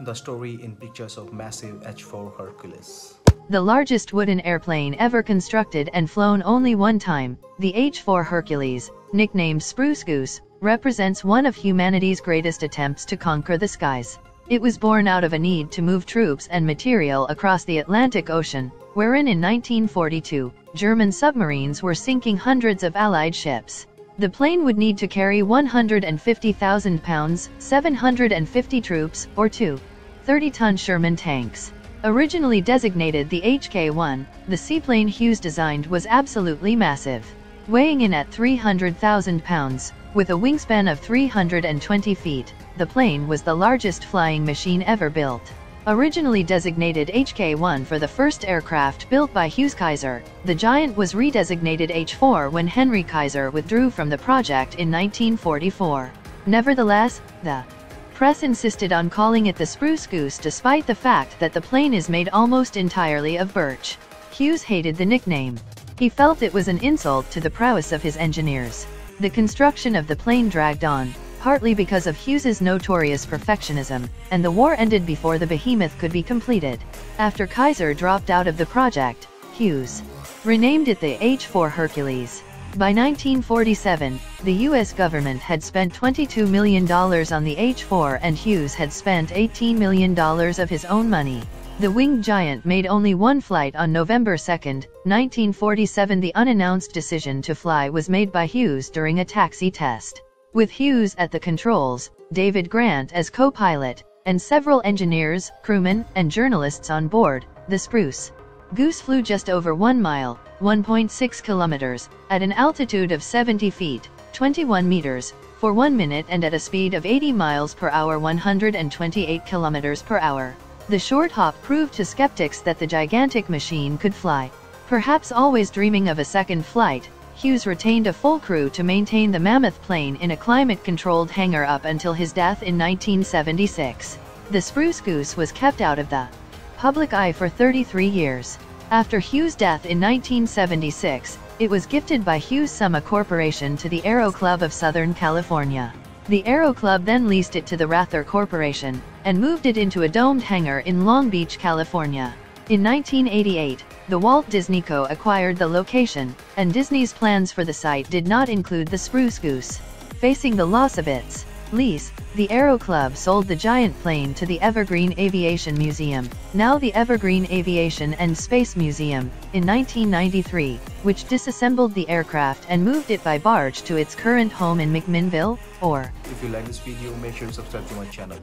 The story in pictures of massive H-4 Hercules. The largest wooden airplane ever constructed and flown only one time, the H-4 Hercules, nicknamed Spruce Goose, represents one of humanity's greatest attempts to conquer the skies. It was born out of a need to move troops and material across the Atlantic Ocean, wherein in 1942, German submarines were sinking hundreds of Allied ships. The plane would need to carry 150,000 pounds, 750 troops, or two 30-ton Sherman tanks. Originally designated the HK-1, the seaplane Hughes designed was absolutely massive. Weighing in at 300,000 pounds, with a wingspan of 320 feet, the plane was the largest flying machine ever built. Originally designated HK-1 for the first aircraft built by Hughes Kaiser, the Giant was redesignated H-4 when Henry Kaiser withdrew from the project in 1944. Nevertheless, the press insisted on calling it the Spruce Goose despite the fact that the plane is made almost entirely of birch. Hughes hated the nickname. He felt it was an insult to the prowess of his engineers. The construction of the plane dragged on, partly because of Hughes's notorious perfectionism, and the war ended before the behemoth could be completed. After Kaiser dropped out of the project, Hughes renamed it the H-4 Hercules. By 1947, the U.S. government had spent $22 million on the H-4 and Hughes had spent $18 million of his own money. The winged giant made only one flight on November 2, 1947 The unannounced decision to fly was made by Hughes during a taxi test. With Hughes at the controls, David Grant as co-pilot, and several engineers, crewmen, and journalists on board, the Spruce Goose flew just over 1 mile, 1.6 kilometers, at an altitude of 70 feet, 21 meters, for 1 minute and at a speed of 80 miles per hour 128 kilometers per hour. The short hop proved to skeptics that the gigantic machine could fly. Perhaps always dreaming of a second flight, Hughes retained a full crew to maintain the Mammoth plane in a climate-controlled hangar up until his death in 1976. The Spruce Goose was kept out of the public eye for 33 years. After Hughes' death in 1976, it was gifted by Hughes Summa Corporation to the Aero Club of Southern California. The Aero Club then leased it to the Wrather Corporation, and moved it into a domed hangar in Long Beach, California. In 1988, the Walt Disney Co. acquired the location, and Disney's plans for the site did not include the Spruce Goose. Facing the loss of its lease, the Aero Club sold the giant plane to the Evergreen Aviation Museum, now the Evergreen Aviation and Space Museum, in 1993, which disassembled the aircraft and moved it by barge to its current home in McMinnville, or. If you like this video, make sure to subscribe to my channel.